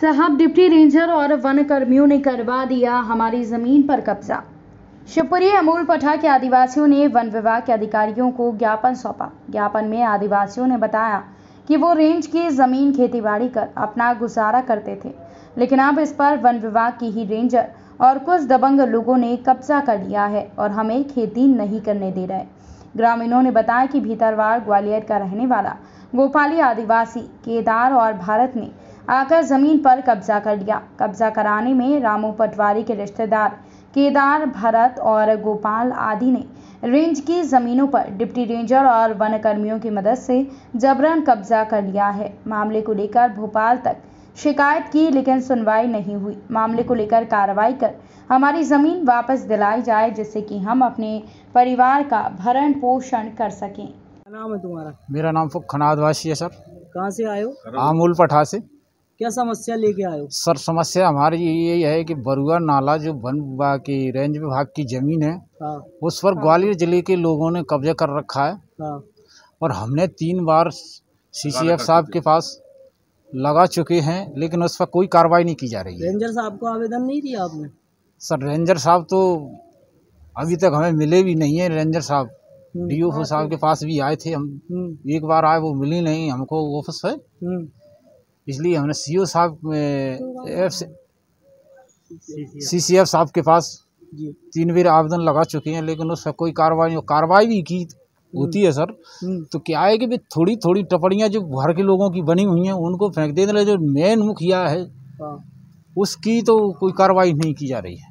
साहब, deputy ranger और one कर्मियों ने करवा दिया हमारी ज़मीन पर कब्जा। शिवपुरी अमूल पठा के आदिवासियों ने वन विभाग के अधिकारियों को ज्ञापन सौंपा। ज्ञापन में आदिवासियों ने बताया कि वो रेंज की ज़मीन खेतीबाड़ी कर अपना गुजारा करते थे। लेकिन अब इस पर वन विभाग की ही रेंजर और कुछ दबंग लोगों ने कब्जा कर लिया है और हमें खेती नहीं करने दे रहे ग्रामीणों ने बताया कि भीतरवाड़ ग्वालियर का रहने वाला गोपाली आदिवासी केदार और भारत ने आकर ज़मीन पर कब्जा कर लिया। कब्जा कराने में रामू पटवारी के रिश्तेदार केदार भरत और गोपाल आदि ने रेंज की जमीनों पर डिप्टी रेंजर और वन कर्मियों की मदद से जबरन कब्जा कर लिया है। मामले को लेकर भोपाल तक शिकायत की लेकिन सुनवाई नहीं हुई। मामले को लेकर कार्रवाई कर हमारी ज़मीन वापस दिलाई जाए जिससे कि हम अपने परिवार का भरण पोषण कर सकें। नाम है तुम्हारा? मेरा नाम फुक्खन आदिवासी है सर। कहाँ से आए हो? आमूल पठा से। क्या समस्या लेके आए हो? सर समस्या हमारी यही है कि बरुआ नाला जो वन विभाग की रेंज विभाग की ज़मीन है हाँ। उस पर ग्वालियर ज़िले के लोगों ने कब्जा कर रखा है। हाँ। और हमने तीन बार सीसीएफ साहब के पास लगा चुके हैं लेकिन उस पर कोई कार्रवाई नहीं की जा रही है। रेंजर साहब को आवेदन नहीं दिया आपने? सर रेंजर साहब तो अभी तक हमें मिले भी नहीं है रेंजर साहब। हम्म, डी साहब के पास भी आए थे हम हम्म, एक बार आए वो मिली नहीं हमको ऑफ़िस है हम्म, इसलिए हमने सी ओ साहब एफ़ सी सी एफ़ साहब के पास तीन बार आवेदन लगा चुके हैं लेकिन उस पर कोई कार्रवाई नहीं कार्रवाई भी की होती है सर। हम्म, तो क्या है कि भाई थोड़ी थोड़ी टपड़ियाँ जो घर के लोगों की बनी हुई हैं उनको फेंक देने जो मेन मुखिया है हाँ। उसकी तो कोई कार्रवाई नहीं की जा रही है।